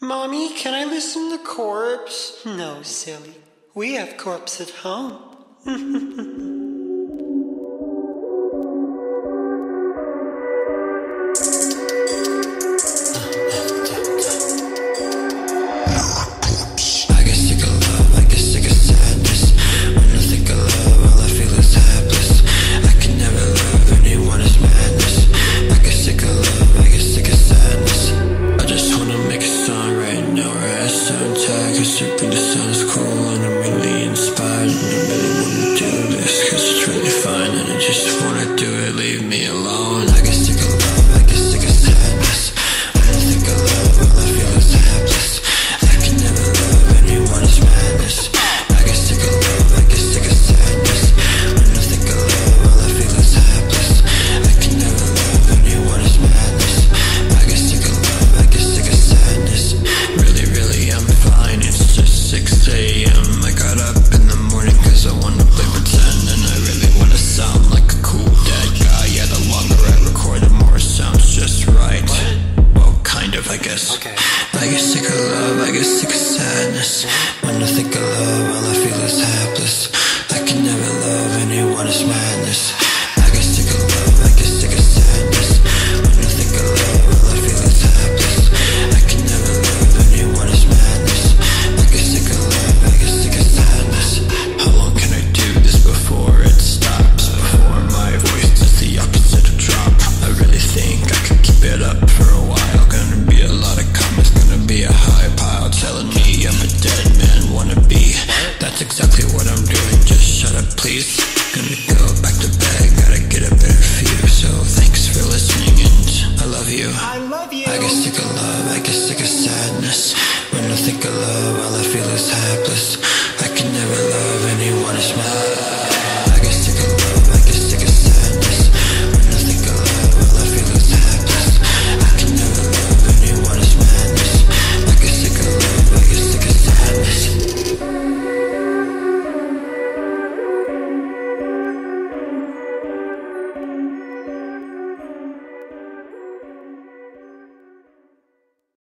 Mommy, can I listen to corpse? No, silly. We have corpse at home. sounds cool and I'm really inspired and I really wanna do this cause it's really fun and I just wanna do it, leave me alone. I get sick of love, I get sick of sadness. When I think of love, all I feel is helpless. go back to bed, gotta get a better. So thanks for listening, and I love you. I get sick of love, I get sick of sadness. When I think of love, all I feel is hapless. I can never love anyone as much.